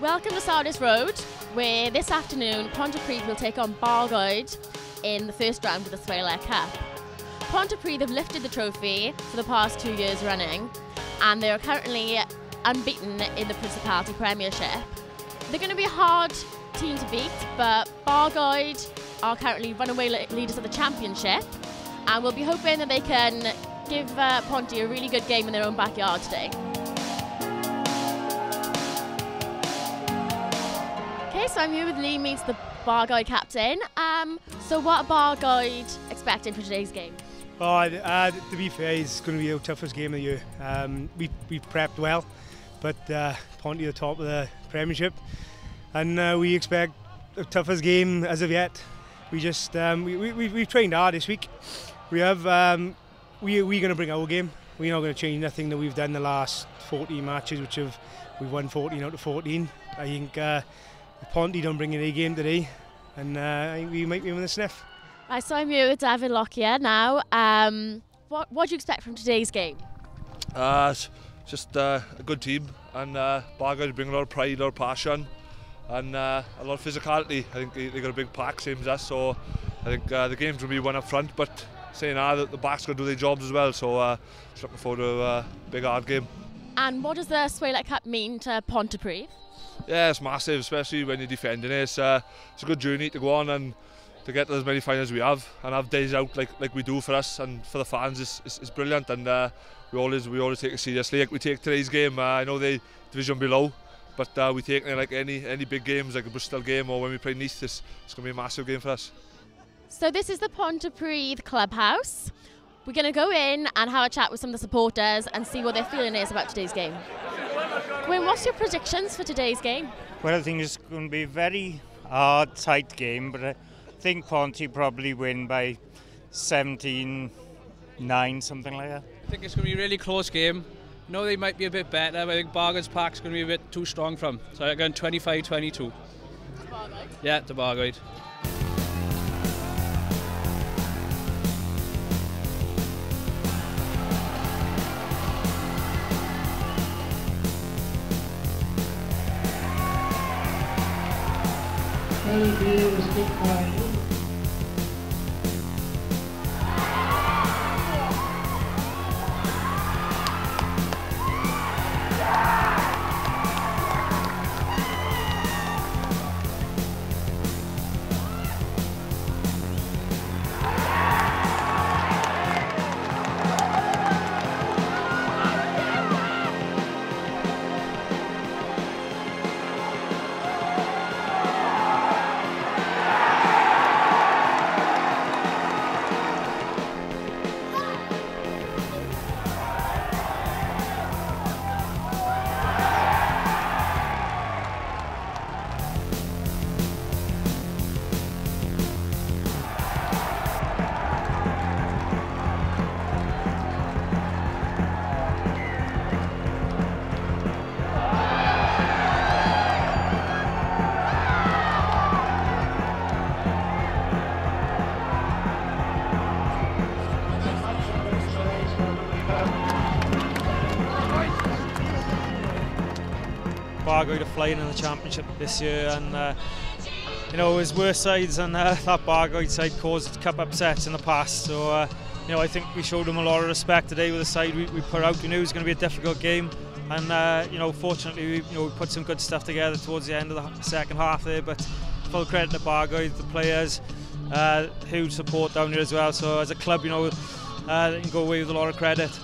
Welcome to Sardis Road, where this afternoon Pontypridd will take on Bargoed in the first round of the SWALEC Cup. Pontypridd have lifted the trophy for the past two years running, and they are currently unbeaten in the Principality Premiership. They're going to be a hard team to beat, but Bargoed are currently runaway leaders of the championship, and we'll be hoping that they can give uh, Ponty a really good game in their own backyard today. So I'm here with Lee Meets, the Bargoed captain. Um, so what are Bargoed expecting for today's game? Oh, uh, to be fair, it's going to be our toughest game of the year. Um, we, we prepped well, but uh, Ponty the top of the Premiership, and uh, we expect the toughest game as of yet. We just um, we, we, we've trained hard this week. We have um, we we're going to bring our game. We're not going to change nothing that we've done the last 14 matches, which have we've won 14 out of 14. I think uh, Ponty don't bring in a game today, and uh, I think we might be in the sniff. I saw I'm here with David Lockyer now. Um, what what do you expect from today's game? Uh, just uh, a good team, and uh, Bargoed bring a lot of pride, a lot of passion, and uh, a lot of physicality. I think they, they got a big pack, same as us, so I think uh, the game's going to be one up front, but saying ah, that the backs going to do their jobs as well, so uh, just looking forward to a big hard game. And what does the SWALEC Cup mean to Pontypridd? Yeah, it's massive, especially when you're defending it. It's, uh, it's a good journey to go on and to get as many finals as we have and have days out like like we do for us and for the fans is, is brilliant and uh, we always we always take it seriously like we take today's game uh, I know they division below but uh, we take it like any any big games like a Bristol game or when we play Nice it's, it's going to be a massive game for us. So this is the Pontypridd clubhouse. We're going to go in and have a chat with some of the supporters and see what their feeling is about today's game. Wayne, what's your predictions for today's game? Well, I think it's going to be a very hard, tight game, but I think Ponty probably win by 17 9, something like that. I think it's going to be a really close game. I know they might be a bit better, but I think Bargoed's pack's going to be a bit too strong for them. So I'm going 25 22. Yeah, to Bargoed. Hey, Bargoed to flying in the championship this year, and uh, you know his worst sides and uh, that Bargoed side caused a cup upsets in the past. So uh, you know I think we showed them a lot of respect today with the side we, we put out. We knew it was going to be a difficult game, and uh, you know fortunately we, you know, we put some good stuff together towards the end of the second half there. But full credit to Bargoed, the players, uh, huge support down here as well. So as a club, you know, uh, they can go away with a lot of credit.